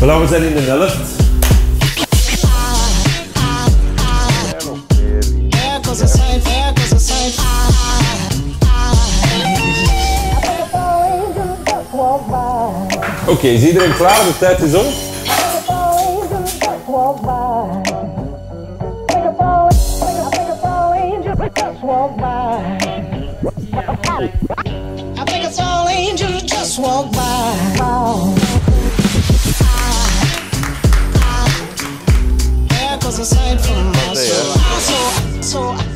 Belangen we zijn in de helft. Oké, okay, is iedereen klaar? De tijd is om. I think it's all angels just walk by. cause aside from us. So, so,